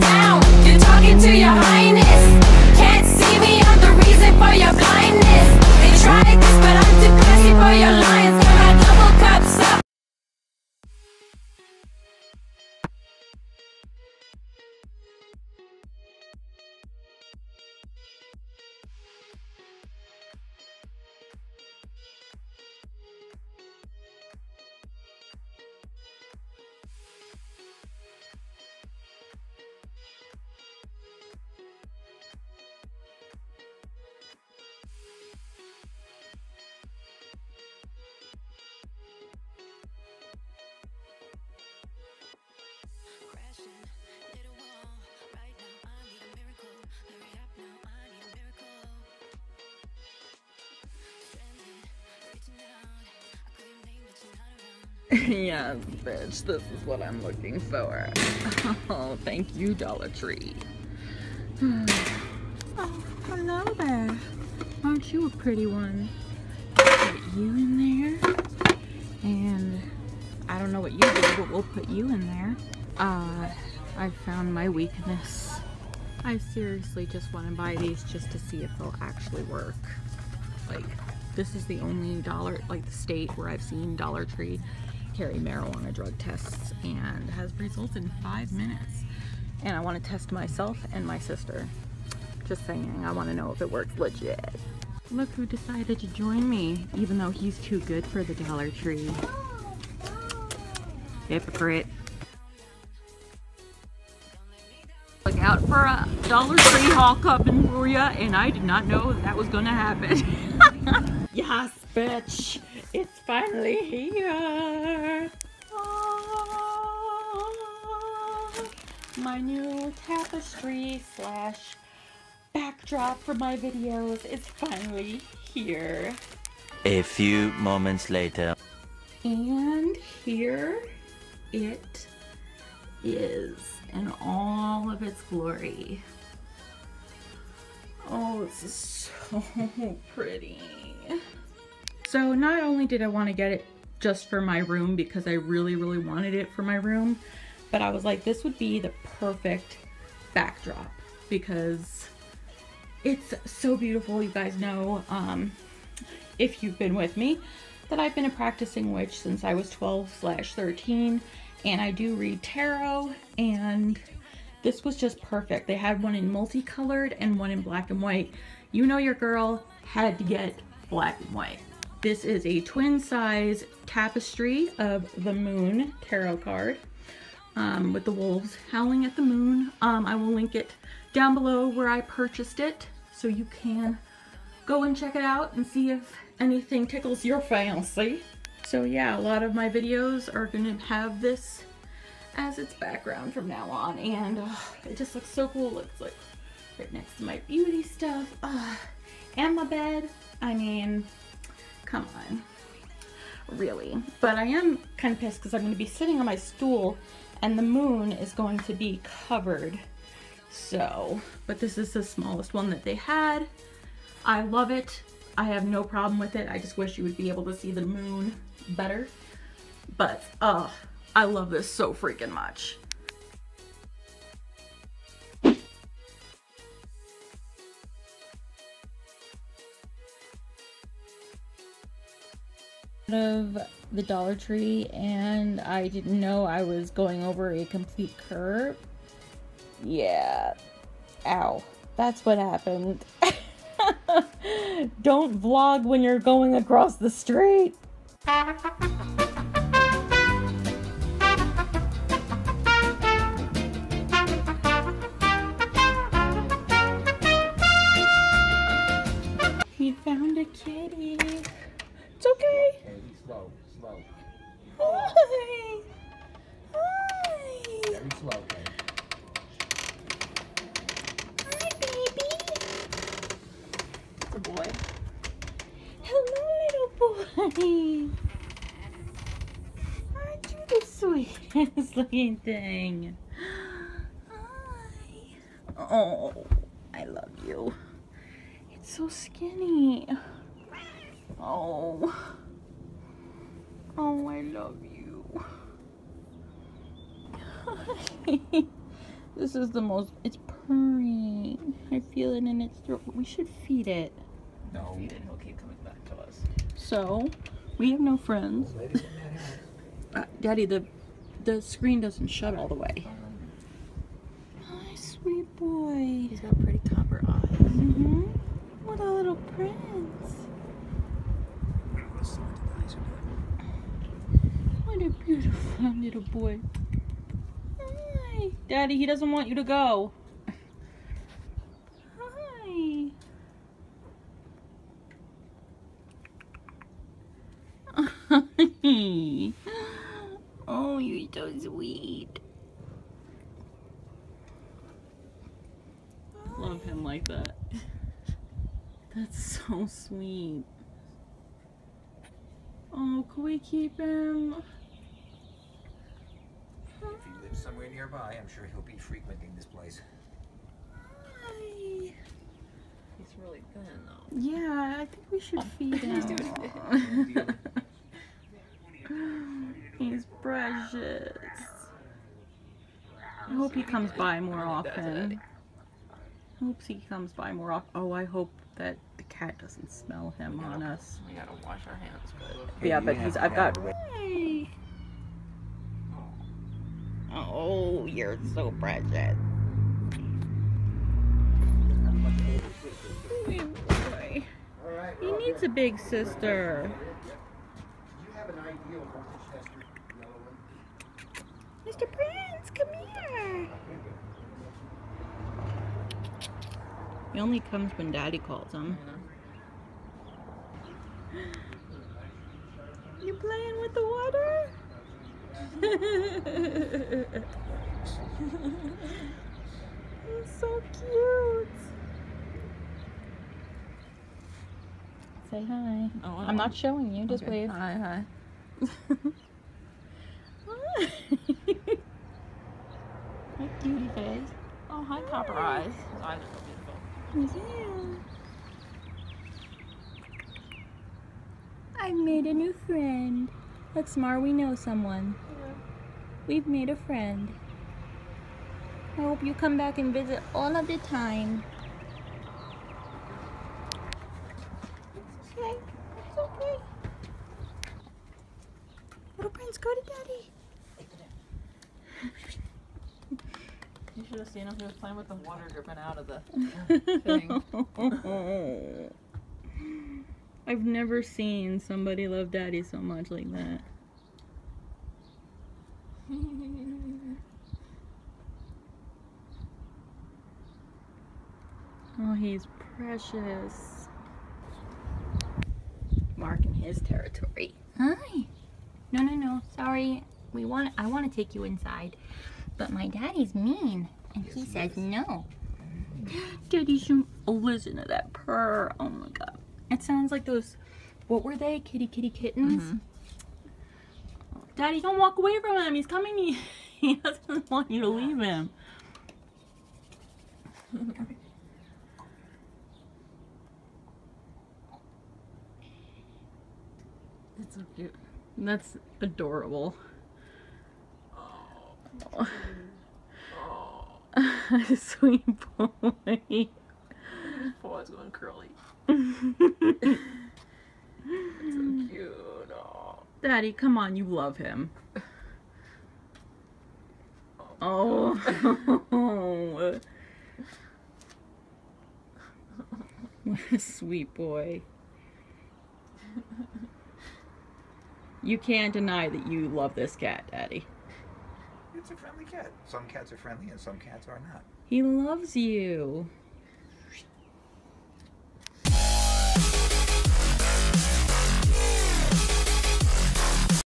down. You're talking to your highness. yes, bitch, this is what I'm looking for. Oh, thank you, Dollar Tree. oh, hello there. Aren't you a pretty one? Put you in there. And I don't know what you do, but we'll put you in there. Uh, I found my weakness. I seriously just want to buy these just to see if they'll actually work. Like, this is the only dollar, like the state where I've seen Dollar Tree carry marijuana drug tests and has results in five minutes. And I want to test myself and my sister. Just saying, I want to know if it works legit. Look who decided to join me, even though he's too good for the Dollar Tree. Hypocrite. Look out for a Dollar Tree haul coming for ya, and I did not know that was gonna happen. yes, bitch, it's finally here. Ah, my new tapestry slash backdrop for my videos is finally here. A few moments later. And here it is in all of its glory. Oh, this is so pretty. So not only did I want to get it just for my room because I really, really wanted it for my room, but I was like, this would be the perfect backdrop because it's so beautiful. You guys know, um, if you've been with me, that I've been a practicing witch since I was 12 slash 13 and I do read tarot and this was just perfect. They had one in multicolored and one in black and white. You know your girl had to get black and white. This is a twin size tapestry of the moon tarot card um, with the wolves howling at the moon. Um, I will link it down below where I purchased it so you can go and check it out and see if anything tickles your fancy. So yeah, a lot of my videos are gonna have this as its background from now on and uh, it just looks so cool. It's like right next to my beauty stuff uh, and my bed. I mean, come on, really. But I am kind of pissed because I'm gonna be sitting on my stool and the moon is going to be covered. So, but this is the smallest one that they had. I love it. I have no problem with it. I just wish you would be able to see the moon better. But, uh, I love this so freaking much. Of the Dollar Tree and I didn't know I was going over a complete curb. Yeah. Ow. That's what happened. Don't vlog when you're going across the street. Aren't you the sweetest looking thing? Hi. Oh, I love you. It's so skinny. Oh. Oh, I love you. This is the most. It's purring. I feel it in its throat. We should feed it. No. Feed it, he'll keep coming back to us. So, we have no friends. Uh, Daddy, the the screen doesn't shut all the way. Hi, sweet boy. He's got pretty copper eyes. Mm-hmm. What a little prince. What a beautiful little boy. Hi. Daddy, he doesn't want you to go. Hi. oh, you're so sweet. Love him like that. That's so sweet. Oh, can we keep him? If he lives somewhere nearby, I'm sure he'll be frequenting this place. Hi. He's really thin though. Yeah, I think we should feed him. He's precious. I hope he comes by more often. I hope he comes by more often. Oh, I hope that the cat doesn't smell him on us. We gotta wash our hands good. Yeah, but he's. I've got. have- Hi. Oh, you're so precious. Sweet boy. He needs a big sister. Mr. Prince, come here. He only comes when Daddy calls him. You playing with the water? He's so cute. Say hi. Oh, I I'm not won't. showing you, just Okay. wave. Hi, hi. Hi. Cutie face. Oh, hi, copper eyes. His eyes are so beautiful. Yeah. I've made a new friend. Look, Smar, we know someone. We've made a friend. I hope you come back and visit all of the time. It's okay. It's okay. Little prince, go to daddy. You should have seen him. He was playing with the water dripping out of the thing. I've never seen somebody love daddy so much like that. Oh, he's precious. Marking his territory. Hi. No, no, no. Sorry. We want. I want to take you inside, but my daddy's mean, and he says no. Daddy shouldn't listen to that purr. Oh my god. It sounds like those. What were they? Kitty, kitty kittens. Mm-hmm. Daddy, don't walk away from him. He's coming. He doesn't want you to leave him. It's so cute. That's adorable. Oh. Sweet boy. His paws going curly. So cute. Oh. Daddy, come on, you love him. Oh. what a sweet boy. You can't deny that you love this cat, Daddy. It's a friendly cat. Some cats are friendly and some cats are not. He loves you.